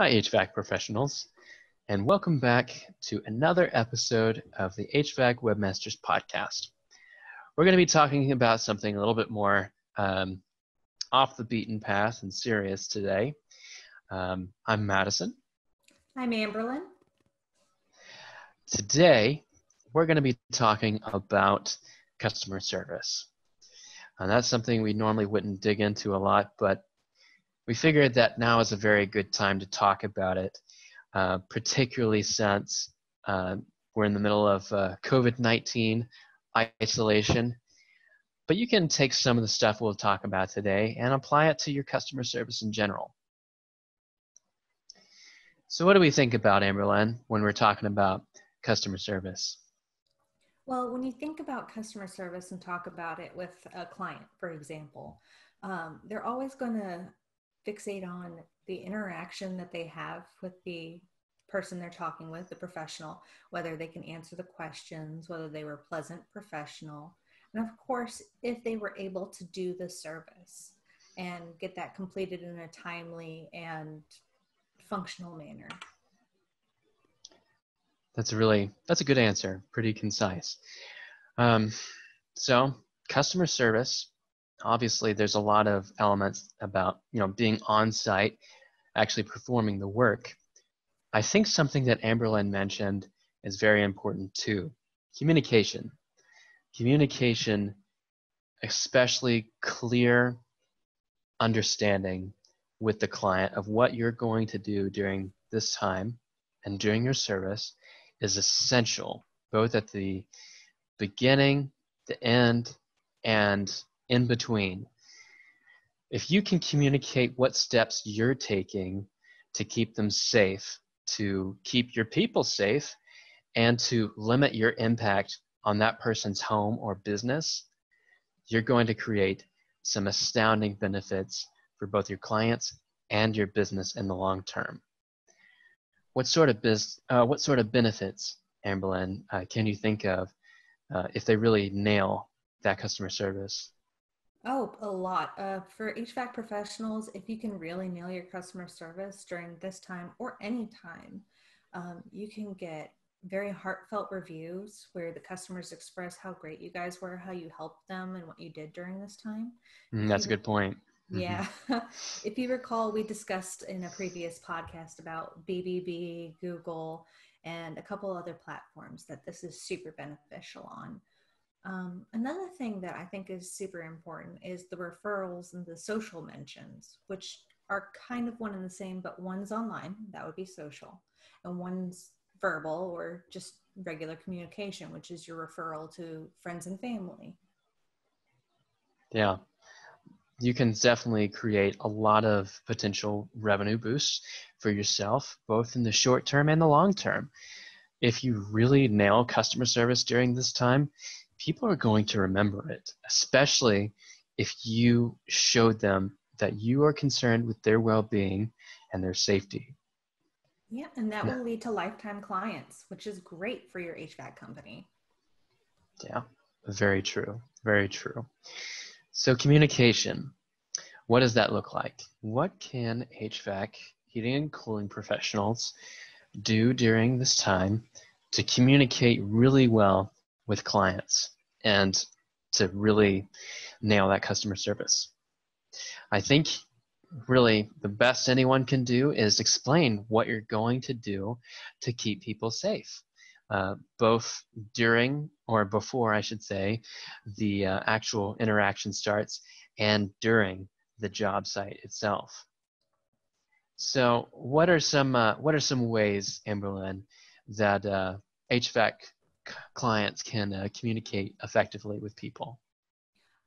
Hi, HVAC professionals, and welcome back to another episode of the HVAC Webmasters podcast. We're going to be talking about something a little bit more um, off the beaten path and serious today. Um, I'm Madison. I'm Amberlyn. Today, we're going to be talking about customer service. And that's something we normally wouldn't dig into a lot, but we figured that now is a very good time to talk about it, uh, particularly since uh, we're in the middle of uh, COVID 19 isolation. But you can take some of the stuff we'll talk about today and apply it to your customer service in general. So, what do we think about Amberlyn when we're talking about customer service? Well, when you think about customer service and talk about it with a client, for example, um, they're always going to fixate on the interaction that they have with the person they're talking with, the professional, whether they can answer the questions, whether they were pleasant, professional, and of course, if they were able to do the service and get that completed in a timely and functional manner. That's a really that's a good answer. Pretty concise. Um, so customer service obviously there's a lot of elements about you know being on site actually performing the work. I think something that amberlyn mentioned is very important too. Communication. Communication especially clear understanding with the client of what you're going to do during this time and during your service is essential both at the beginning the end and in between. If you can communicate what steps you're taking to keep them safe, to keep your people safe, and to limit your impact on that person's home or business, you're going to create some astounding benefits for both your clients and your business in the long term. What sort of biz, uh, what sort of benefits, Amberlyn, uh, can you think of uh, if they really nail that customer service? Oh, a lot. Uh, for HVAC professionals, if you can really nail your customer service during this time or any time, um, you can get very heartfelt reviews where the customers express how great you guys were, how you helped them, and what you did during this time. Mm, that's a good point. Yeah. Mm-hmm. if you recall, we discussed in a previous podcast about BBB, Google, and a couple other platforms that this is super beneficial on. Um, another thing that I think is super important is the referrals and the social mentions, which are kind of one and the same, but one's online, that would be social, and one's verbal or just regular communication, which is your referral to friends and family. Yeah. You can definitely create a lot of potential revenue boosts for yourself, both in the short term and the long term. If you really nail customer service during this time, people are going to remember it, especially if you showed them that you are concerned with their well being and their safety. Yeah, and that will lead to lifetime clients, which is great for your HVAC company. Yeah, very true. Very true. So, communication what does that look like? What can HVAC, heating and cooling professionals, do during this time to communicate really well with clients and to really nail that customer service. I think really the best anyone can do is explain what you're going to do to keep people safe, uh, both during or before, I should say, the uh, actual interaction starts and during the job site itself. So, what are some uh, what are some ways, Amberlyn, that HVAC uh, clients can uh, communicate effectively with people?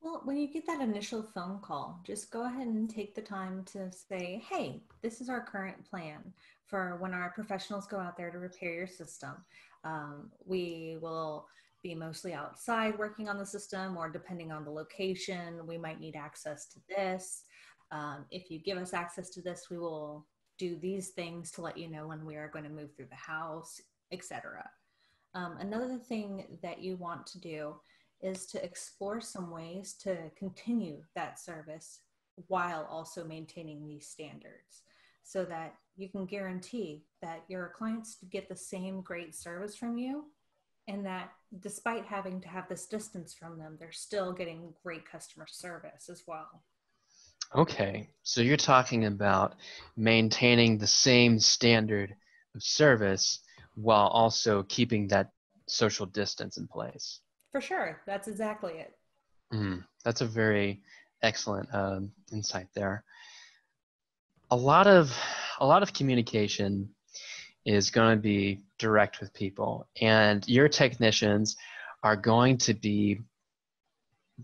Well, when you get that initial phone call, just go ahead and take the time to say, hey, this is our current plan for when our professionals go out there to repair your system. Um, we will be mostly outside working on the system, or depending on the location, we might need access to this. Um, if you give us access to this, we will do these things to let you know when we are going to move through the house, etc. Um, another thing that you want to do is to explore some ways to continue that service while also maintaining these standards. so that you can guarantee that your clients get the same great service from you and that despite having to have this distance from them, they're still getting great customer service as well. Okay, so you're talking about maintaining the same standard of service while also keeping that social distance in place. For sure, that's exactly it. Mm, that's a very excellent um, insight there. A lot of a lot of communication is going to be direct with people, and your technicians are going to be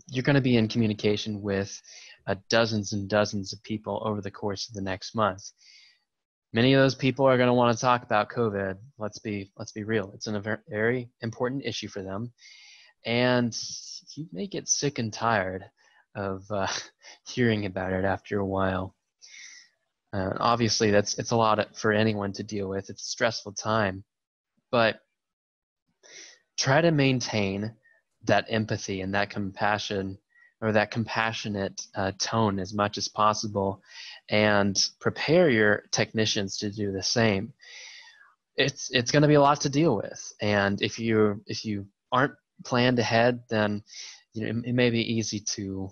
you're going to be in communication with uh, dozens and dozens of people over the course of the next month. Many of those people are going to want to talk about COVID. Let's be let's be real. It's a very, important issue for them, and you may get sick and tired of uh, hearing about it after a while. Uh, obviously, that's it's a lot for anyone to deal with. It's a stressful time, but try to maintain that empathy and that compassion or that compassionate uh, tone as much as possible and prepare your technicians to do the same. It's it's going to be a lot to deal with. And if you if you aren't planned ahead then you know it, it may be easy to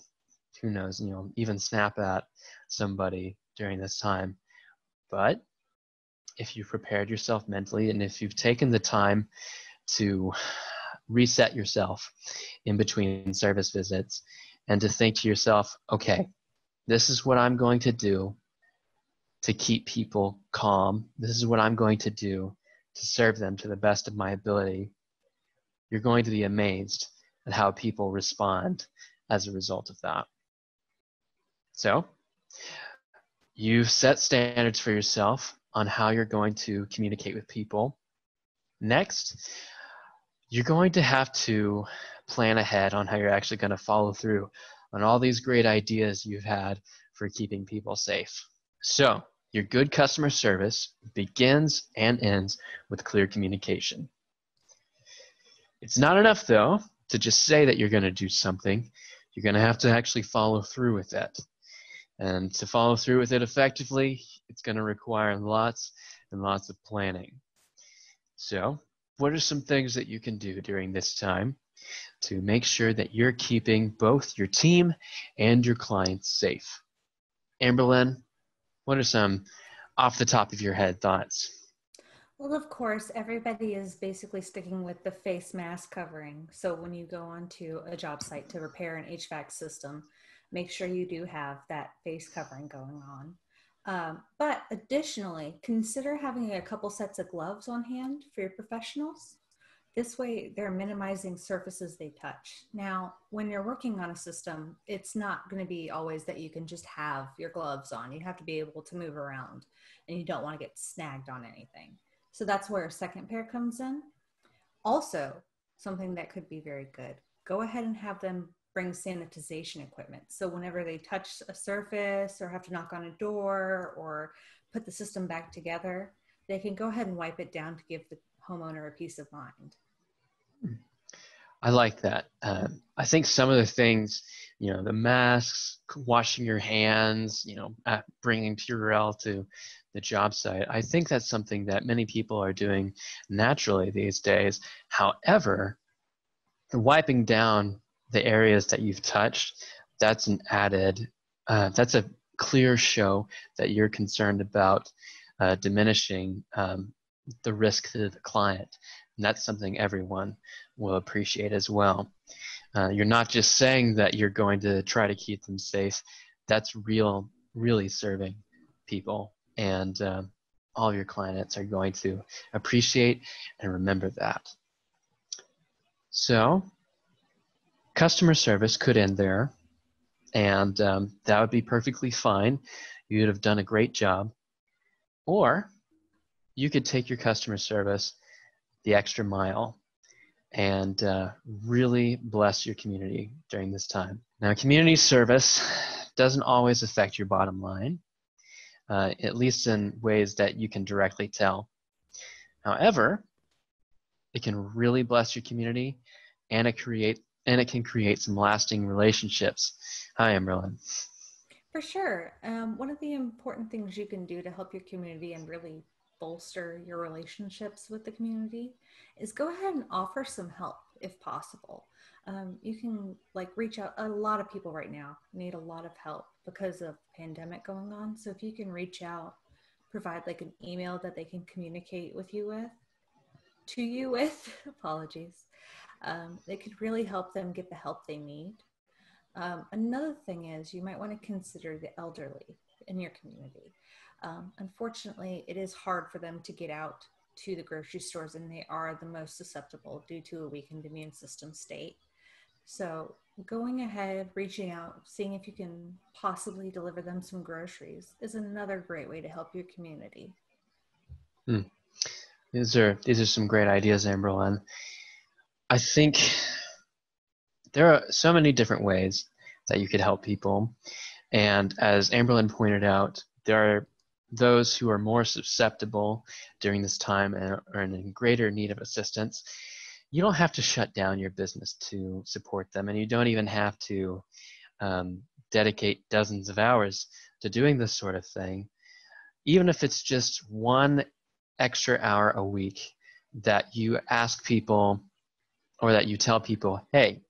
who knows you know even snap at somebody during this time. But if you've prepared yourself mentally and if you've taken the time to reset yourself in between service visits and to think to yourself, okay, this is what I'm going to do to keep people calm. This is what I'm going to do to serve them to the best of my ability. You're going to be amazed at how people respond as a result of that. So, you've set standards for yourself on how you're going to communicate with people. Next, you're going to have to plan ahead on how you're actually going to follow through on all these great ideas you've had for keeping people safe. So, your good customer service begins and ends with clear communication. It's not enough, though, to just say that you're going to do something. You're going to have to actually follow through with it. And to follow through with it effectively, it's going to require lots and lots of planning. So, what are some things that you can do during this time to make sure that you're keeping both your team and your clients safe? Amberlyn, what are some off the top of your head thoughts? Well, of course, everybody is basically sticking with the face mask covering. So when you go onto a job site to repair an HVAC system, make sure you do have that face covering going on. Um, but additionally, consider having a couple sets of gloves on hand for your professionals. This way, they're minimizing surfaces they touch. Now, when you're working on a system, it's not going to be always that you can just have your gloves on. You have to be able to move around and you don't want to get snagged on anything. So that's where a second pair comes in. Also, something that could be very good go ahead and have them bring sanitization equipment. So whenever they touch a surface or have to knock on a door or put the system back together, they can go ahead and wipe it down to give the homeowner a peace of mind. I like that. Um, I think some of the things, you know, the masks, washing your hands, you know, bringing Purell to the job site. I think that's something that many people are doing naturally these days. However, wiping down the areas that you've touched, that's an added, uh, that's a clear show that you're concerned about uh, diminishing um, the risk to the client. And that's something everyone will appreciate as well. Uh, you're not just saying that you're going to try to keep them safe. That's real, really serving people. And uh, all your clients are going to appreciate and remember that. So customer service could end there, and um, that would be perfectly fine. You'd have done a great job. Or you could take your customer service the extra mile and uh, really bless your community during this time. Now, community service doesn't always affect your bottom line, uh, at least in ways that you can directly tell. However, it can really bless your community and it create and it can create some lasting relationships. Hi, Amberlyn. For sure. Um, one of the important things you can do to help your community and really bolster your relationships with the community is go ahead and offer some help if possible. Um, you can like reach out. A lot of people right now need a lot of help because of pandemic going on. So if you can reach out, provide like an email that they can communicate with you with, to you with, apologies, um, it could really help them get the help they need. Um, another thing is you might want to consider the elderly in your community. Um, unfortunately, it is hard for them to get out to the grocery stores, and they are the most susceptible due to a weakened immune system state. So, going ahead, reaching out, seeing if you can possibly deliver them some groceries is another great way to help your community. Hmm. These are these are some great ideas, Amberlynn. I think there are so many different ways that you could help people. And as Amberlynn pointed out, there are those who are more susceptible during this time and are in greater need of assistance. You don't have to shut down your business to support them, and you don't even have to um, dedicate dozens of hours to doing this sort of thing. Even if it's just one extra hour a week that you ask people or that you tell people, hey,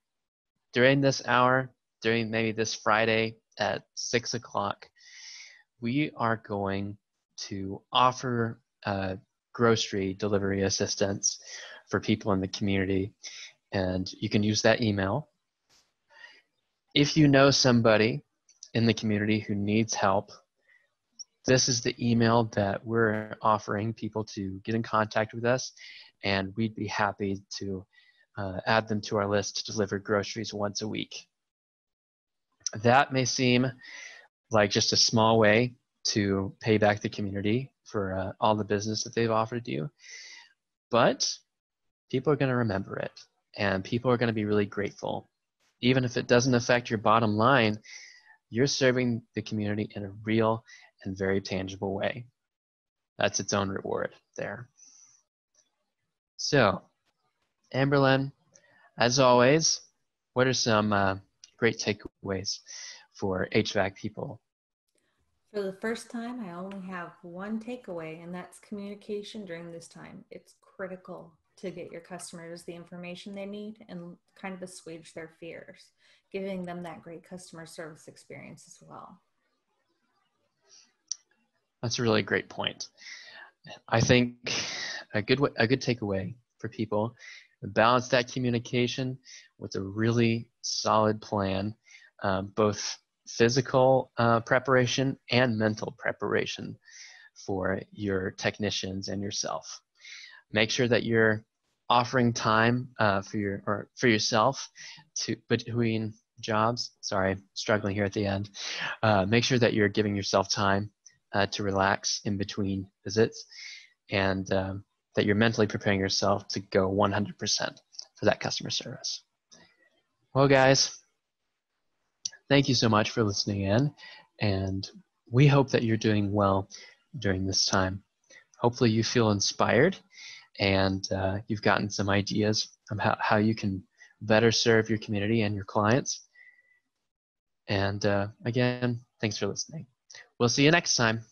during this hour, during maybe this Friday at six o'clock, we are going to offer uh, grocery delivery assistance for people in the community. And you can use that email. If you know somebody in the community who needs help, this is the email that we're offering people to get in contact with us, and we'd be happy to uh, add them to our list to deliver groceries once a week. That may seem like just a small way to pay back the community for uh, all the business that they've offered you, but people are going to remember it and people are going to be really grateful. Even if it doesn't affect your bottom line, you're serving the community in a real and very tangible way. That's its own reward there. So, Amberlynn, as always, what are some uh, great takeaways for HVAC people? For the first time, I only have one takeaway, and that's communication during this time. It's critical to get your customers the information they need and kind of assuage their fears, giving them that great customer service experience as well. That's a really great point. I think a good a good takeaway for people balance that communication with a really solid plan, um, both physical uh, preparation and mental preparation for your technicians and yourself. Make sure that you're offering time uh, for your or for yourself to between jobs. Sorry, struggling here at the end. Uh, make sure that you're giving yourself time uh, to relax in between visits, and um, that you're mentally preparing yourself to go 100% for that customer service. Well, guys, thank you so much for listening in, and we hope that you're doing well during this time. Hopefully, you feel inspired and uh, you've gotten some ideas of how, how you can better serve your community and your clients. And uh, again, thanks for listening. We'll see you next time.